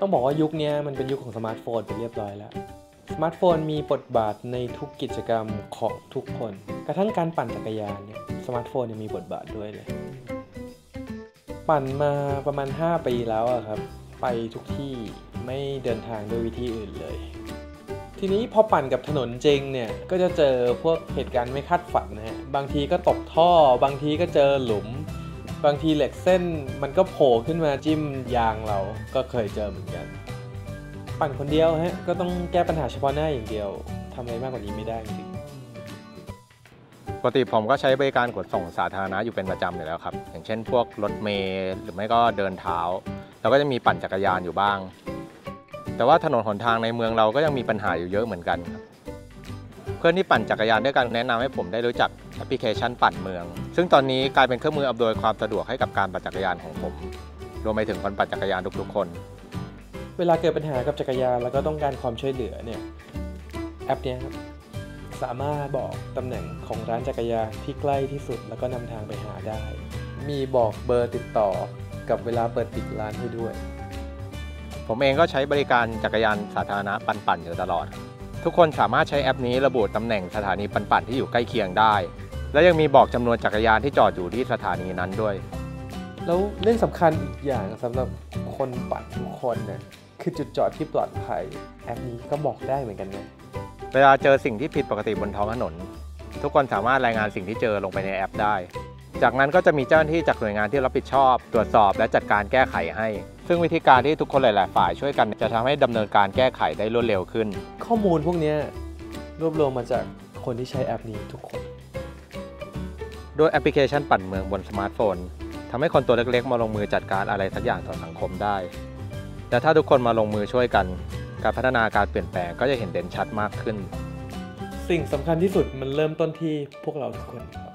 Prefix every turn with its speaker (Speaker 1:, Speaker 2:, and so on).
Speaker 1: ต้องบอกว่ายุคเนี้ยมันเป็นยุคของสมาร์ทโฟนไปเรียบร้อยแล้ว สมาร์ทโฟนมีบทบาทในทุกกิจกรรมของทุกคน กระทั่งการปั่นจักรยานเนี่ยสมาร์ทโฟนยังมีบทบาทด้วยเลย ปั่นมาประมาณ 5 ปีแล้วอะครับ ไปทุกที่ไม่เดินทางด้วยวิธีอื่นเลย ทีนี้พอปั่นกับถนนจริงเนี่ยก็จะเจอพวกเหตุการณ์ไม่คาดฝันนะฮะบางทีก็ตกท่อ บางทีก็เจอหลุม บางทีเหล็กเส้นมันก็โผล่ขึ้นมาจิ้มยางเราก็เคยเจอเหมือนกัน ปั่นคนเดียวฮะก็ต้องแก้ปัญหาเฉพาะหน้าอย่างเดียวทำอะไรมากกว่านี้ไม่ได้จริง
Speaker 2: ปกติผมก็ใช้บริการขนส่งสาธารณะอยู่เป็นประจำอยู่แล้วครับ อย่างเช่นพวกรถเมล์หรือไม่ก็เดินเท้าเราก็จะมีปั่นจักรยานอยู่บ้าง แต่ว่าถนนหนทางในเมืองเราก็ยังมีปัญหาอยู่เยอะเหมือนกันครับ พื่อนที่ปั่นจักรยานด้วยกันแนะนำให้ผมได้รู้จักแอปพลิเคชันปั่นเมือง ซึ่งตอนนี้กลายเป็นเครื่องมืออำนวยความสะดวกให้กับการปั่นจักรยานของผม รวมไปถึงคนปั่นจักรยานทุกๆคน
Speaker 1: เวลาเกิดปัญหากับจักรยานแล้วก็ต้องการความช่วยเหลือเนี่ยแอปเนี้ยครับสามารถบอกตำแหน่งของร้านจักรยานที่ใกล้ที่สุดแล้วก็นำทางไปหาได้ มีบอกเบอร์ติดต่อกับเวลาเปิดปิดร้านให้ด้วย
Speaker 2: ผมเองก็ใช้บริการจักรยานสาธารณะปั่นๆอยู่ตลอด ทุกคนสามารถใช้แอปนี้ระบุตำแหน่งสถานีปั่นๆที่อยู่ใกล้เคียงได้ และยังมีบอกจำนวนจักรยานที่จอดอยู่ที่สถานีนั้นด้วย
Speaker 1: แล้วเรื่องสำคัญอีกอย่างสำหรับคนปั่นทุกคนเนี่ยคือจุดจอดที่ปลอดภัย แอปนี้ก็บอกได้เหมือนกันนะ
Speaker 2: เวลาเจอสิ่งที่ผิดปกติบนท้องถนน ทุกคนสามารถรายงานสิ่งที่เจอลงไปในแอปได้ จากนั้นก็จะมีเจ้าหน้าที่จากหน่วยงานที่รับผิดชอบ ตรวจสอบและจัดการแก้ไขให้ ซึ่งวิธีการที่ทุกคนหลาย ๆ ฝ่ายช่วยกันจะทำให้ดำเนินการแก้ไขได้รวดเร็วขึ้น
Speaker 1: ข้อมูลพวกเนี้ยรวบรวมมาจากคนที่ใช้แอปนี้ทุกคน
Speaker 2: ด้วยแอปพลิเคชันปั่นเมืองบนสมาร์ทโฟนทำให้คนตัวเล็ก ๆ มาลงมือจัดการอะไรสักอย่างต่อสังคมได้และถ้าทุกคนมาลงมือช่วยกัน การพัฒนาการเปลี่ยนแปลงก็จะเห็นเด่นชัดมากขึ้น
Speaker 1: สิ่งสำคัญที่สุดมันเริ่มต้นที่พวกเราทุกคนครับ